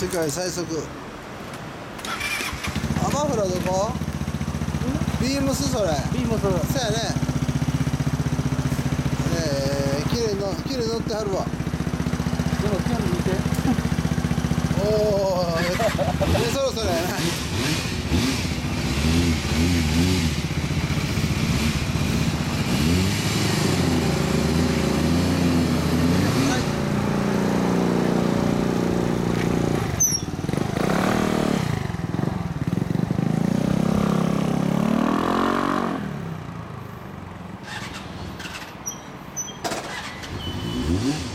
世界最速。アマフラどこ？ビームスそれ。ビームス。そうやね。えー、綺麗の綺麗乗ってはるわ。でも全部見て。おおそろ Mm-hmm.